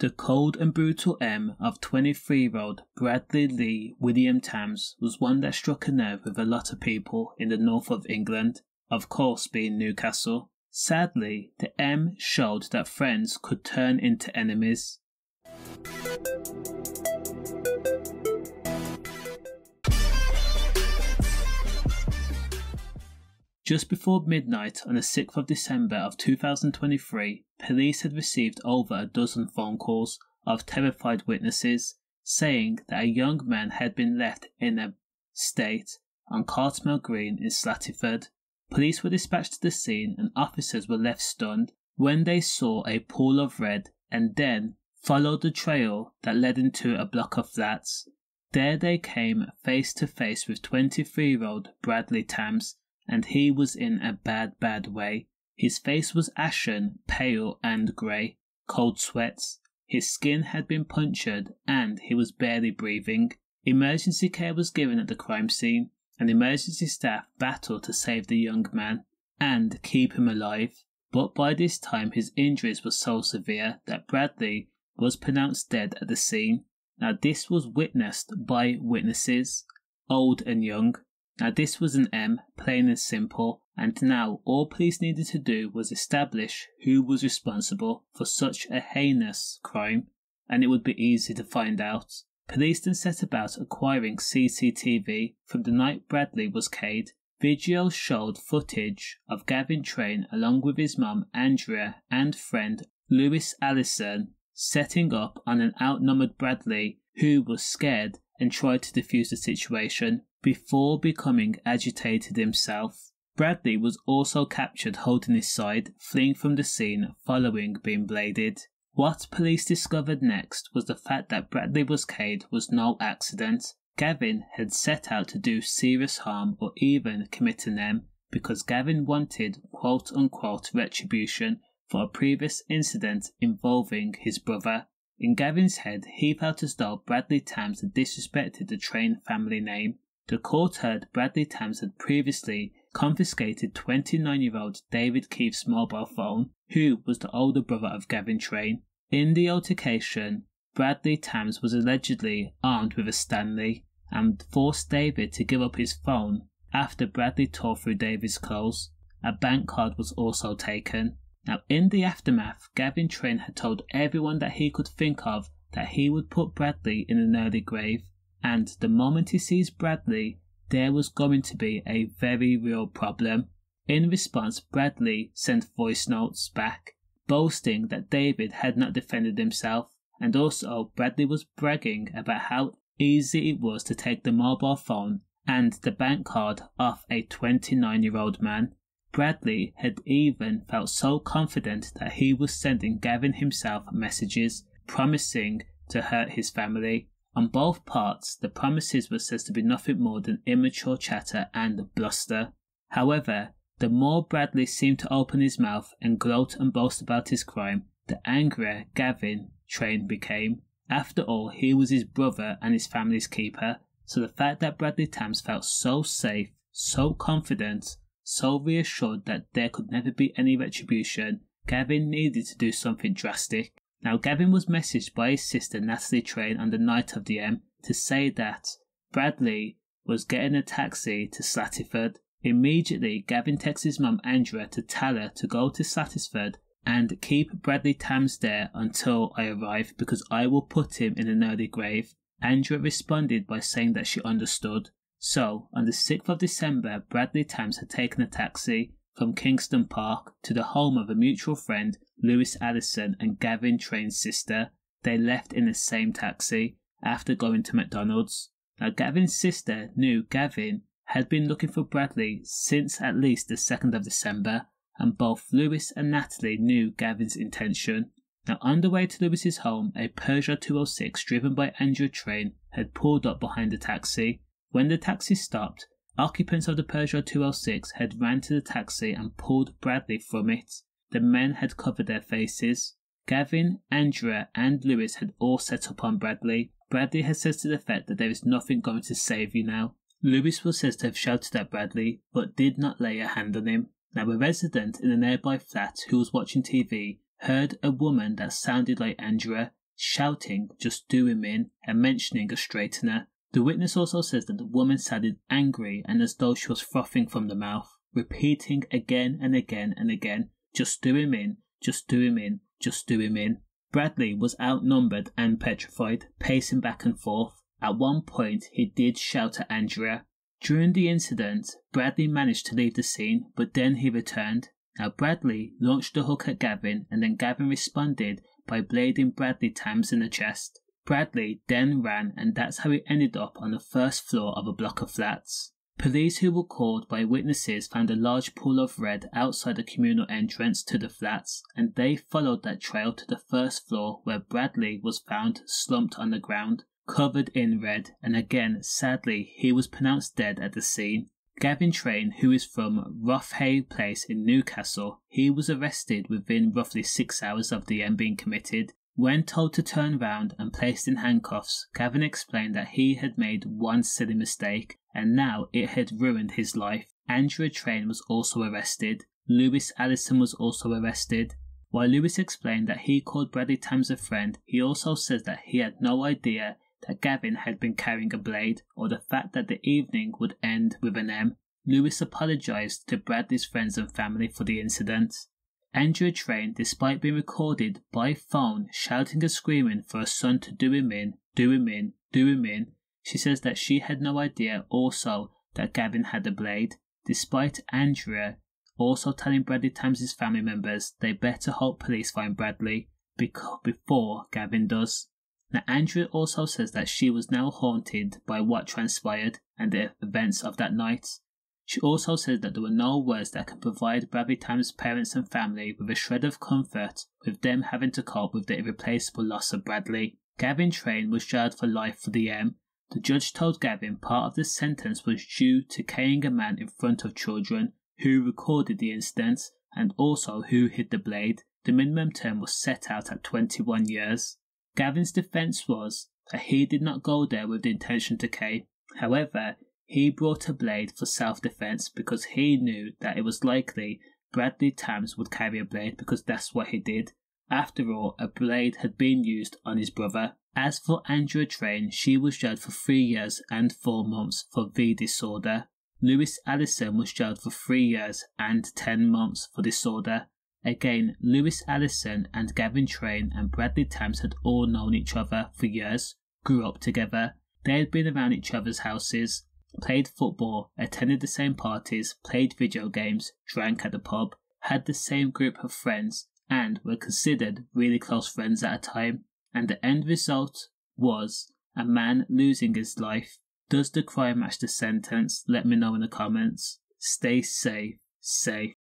The cold and brutal M of 23 year old Bradley Lee William Tams was one that struck a nerve with a lot of people in the north of England, of course, being Newcastle. Sadly, the M showed that friends could turn into enemies. Just before midnight on the 6th of December of 2023, police had received over a dozen phone calls of terrified witnesses saying that a young man had been left in a state on Cartmel Green in Slatyford. Police were dispatched to the scene and officers were left stunned when they saw a pool of red and then followed the trail that led into a block of flats. There they came face to face with 23 year old Bradley Tams and he was in a bad, bad way. His face was ashen, pale, and grey, cold sweats. His skin had been punctured, and he was barely breathing. Emergency care was given at the crime scene, and emergency staff battled to save the young man and keep him alive. But by this time, his injuries were so severe that Bradley was pronounced dead at the scene. Now, this was witnessed by witnesses, old and young. Now, this was an M, plain and simple, and now all police needed to do was establish who was responsible for such a heinous crime, and it would be easy to find out. Police then set about acquiring CCTV from the night Bradley was caged. Video showed footage of Gavin Train along with his mum Andrea and friend Lewis Allison setting up on an outnumbered Bradley who was scared and tried to defuse the situation before becoming agitated himself. Bradley was also captured holding his side, fleeing from the scene following being bladed. What police discovered next was the fact that Bradley was caged was no accident. Gavin had set out to do serious harm or even commit an M because Gavin wanted quote unquote retribution for a previous incident involving his brother. In Gavin's head, he felt as though Bradley Tams had disrespected the Train family name the court heard Bradley Tams had previously confiscated 29 year old David Keith's mobile phone, who was the older brother of Gavin Train. In the altercation, Bradley Tams was allegedly armed with a Stanley and forced David to give up his phone after Bradley tore through David's clothes. A bank card was also taken. Now, in the aftermath, Gavin Train had told everyone that he could think of that he would put Bradley in an early grave and the moment he sees Bradley, there was going to be a very real problem. In response, Bradley sent voice notes back, boasting that David had not defended himself, and also Bradley was bragging about how easy it was to take the mobile phone and the bank card off a 29 year old man. Bradley had even felt so confident that he was sending Gavin himself messages promising to hurt his family. On both parts, the promises were said to be nothing more than immature chatter and bluster. However, the more Bradley seemed to open his mouth and gloat and boast about his crime, the angrier Gavin Train became. After all, he was his brother and his family's keeper, so the fact that Bradley Tams felt so safe, so confident, so reassured that there could never be any retribution, Gavin needed to do something drastic. Now, Gavin was messaged by his sister Natalie Train on the night of the M to say that Bradley was getting a taxi to Slatyford. Immediately, Gavin texts his mum Andrea to tell her to go to Slatyford and keep Bradley Tams there until I arrive because I will put him in an early grave. Andrea responded by saying that she understood. So, on the 6th of December, Bradley Tams had taken a taxi from Kingston Park to the home of a mutual friend, Lewis Allison, and Gavin Train's sister. They left in the same taxi after going to McDonald's. Now, Gavin's sister knew Gavin had been looking for Bradley since at least the 2nd of December, and both Lewis and Natalie knew Gavin's intention. Now, on the way to Lewis's home, a Peugeot 206 driven by Andrew Train had pulled up behind the taxi. When the taxi stopped, Occupants of the Peugeot 206 had ran to the taxi and pulled Bradley from it. The men had covered their faces. Gavin, Andrea, and Lewis had all set upon Bradley. Bradley had said to the effect that there is nothing going to save you now. Lewis was said to have shouted at Bradley, but did not lay a hand on him. Now, a resident in a nearby flat who was watching TV heard a woman that sounded like Andrea shouting, just do him in, and mentioning a straightener. The witness also says that the woman sounded angry and as though she was frothing from the mouth, repeating again and again and again, just do him in, just do him in, just do him in. Bradley was outnumbered and petrified, pacing back and forth. At one point, he did shout at Andrea. During the incident, Bradley managed to leave the scene, but then he returned. Now, Bradley launched the hook at Gavin, and then Gavin responded by blading Bradley Tams in the chest. Bradley then ran, and that's how he ended up on the first floor of a block of flats. Police who were called by witnesses found a large pool of red outside the communal entrance to the flats, and they followed that trail to the first floor where Bradley was found slumped on the ground, covered in red, and again, sadly, he was pronounced dead at the scene. Gavin Train, who is from Roughhay Place in Newcastle, he was arrested within roughly six hours of the M being committed. When told to turn round and placed in handcuffs, Gavin explained that he had made one silly mistake and now it had ruined his life. Andrea Train was also arrested. Lewis Allison was also arrested. While Lewis explained that he called Bradley Tams a friend, he also says that he had no idea that Gavin had been carrying a blade or the fact that the evening would end with an M. Lewis apologized to Bradley's friends and family for the incident. Andrea Train, despite being recorded by phone shouting and screaming for her son to do him in, do him in, do him in, she says that she had no idea also that Gavin had a blade, despite Andrea also telling Bradley Tams' family members they better hope police find Bradley before Gavin does. Now, Andrea also says that she was now haunted by what transpired and the events of that night. She also says that there were no words that can provide Bradley Tams' parents and family with a shred of comfort with them having to cope with the irreplaceable loss of Bradley. Gavin Train was jailed for life for the M, the judge told Gavin part of the sentence was due to carrying a man in front of children who recorded the incident and also who hid the blade. The minimum term was set out at 21 years. Gavin's defense was that he did not go there with the intention to kill. However, he brought a blade for self defense because he knew that it was likely Bradley Tams would carry a blade because that's what he did. After all, a blade had been used on his brother. As for Andrea Train, she was jailed for three years and four months for the disorder. Lewis Allison was jailed for three years and ten months for disorder. Again, Lewis Allison and Gavin Train and Bradley Tams had all known each other for years, grew up together. They had been around each other's houses, played football, attended the same parties, played video games, drank at the pub, had the same group of friends, and were considered really close friends at a time and the end result was a man losing his life. Does the crime match the sentence? Let me know in the comments. Stay safe, safe.